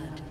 Blood.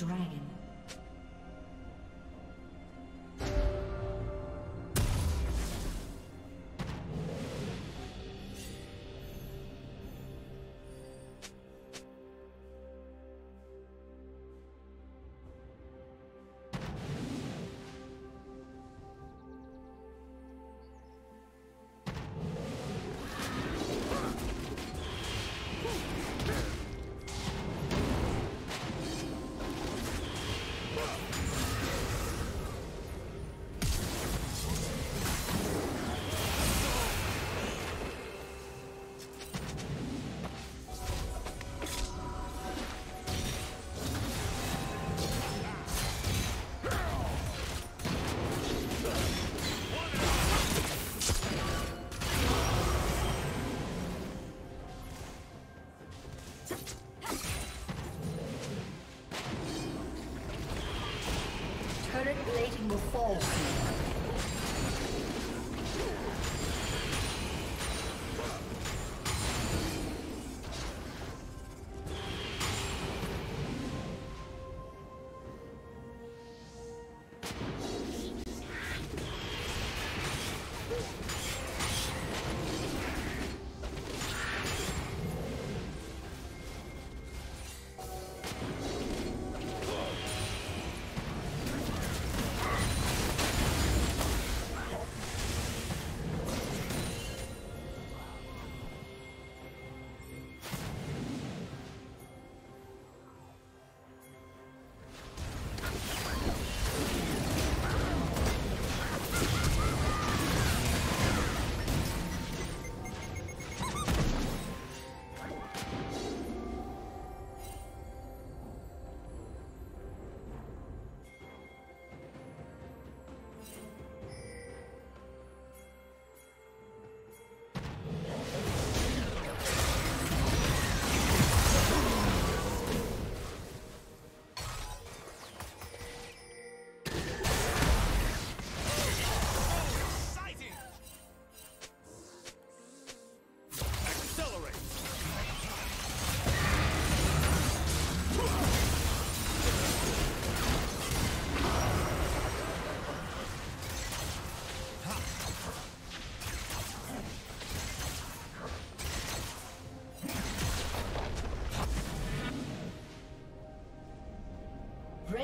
Dragon.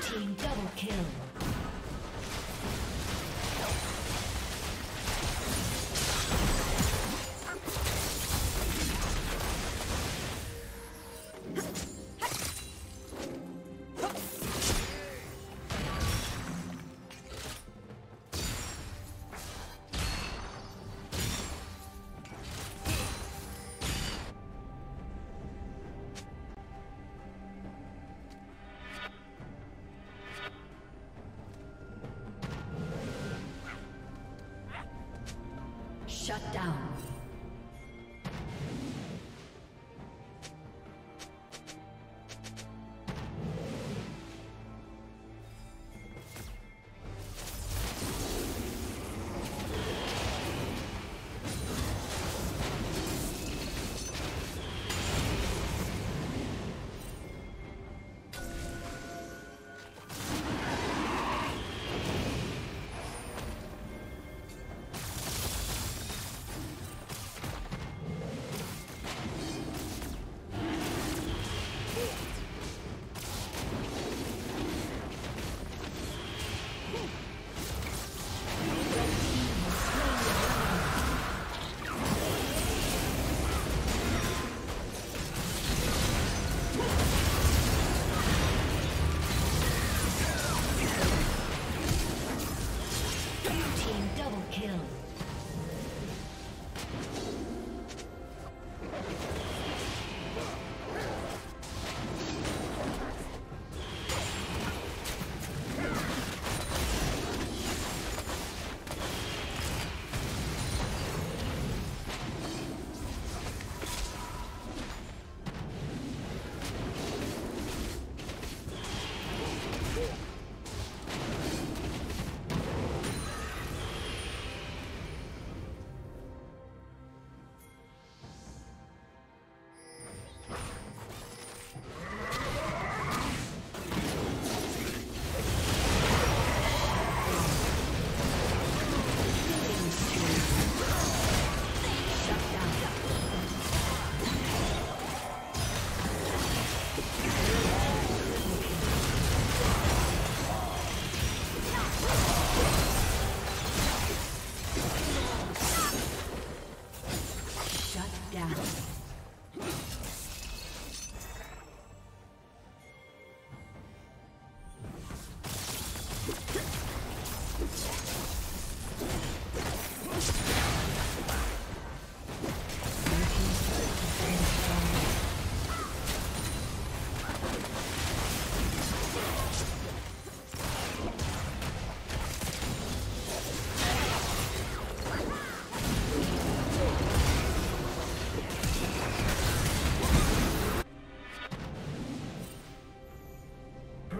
Team double kill.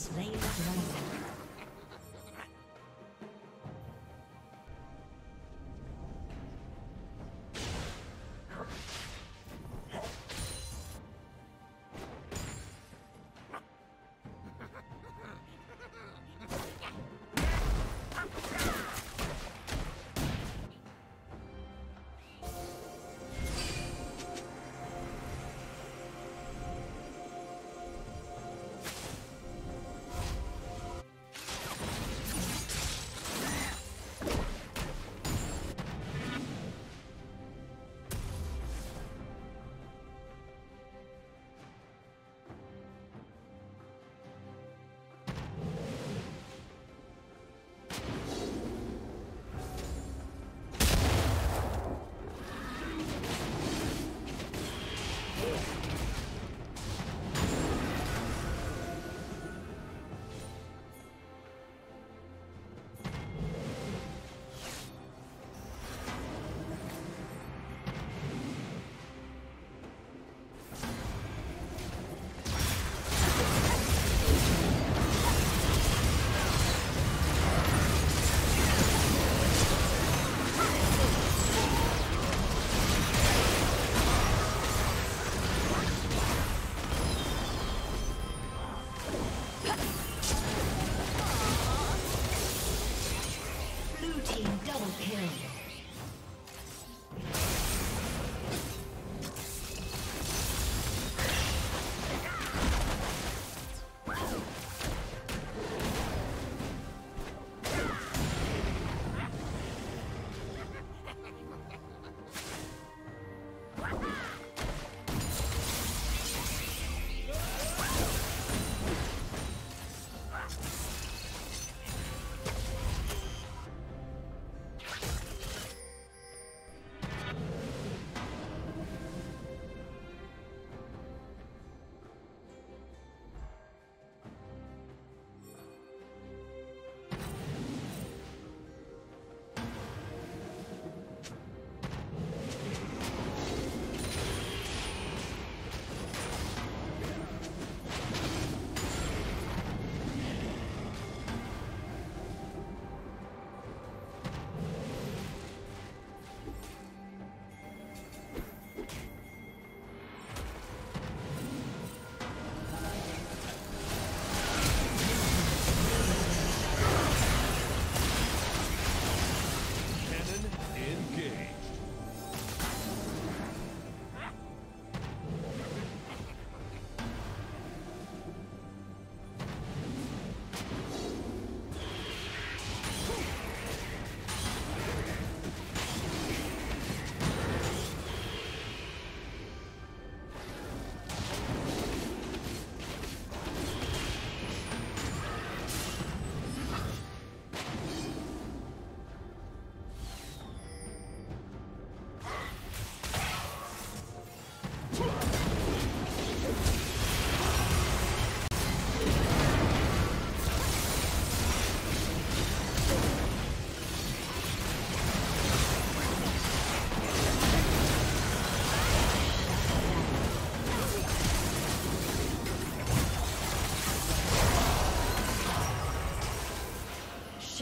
slain. the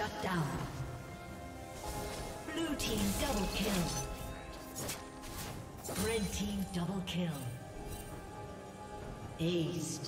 Shut down. Blue team double kill. Red team double kill. Aced.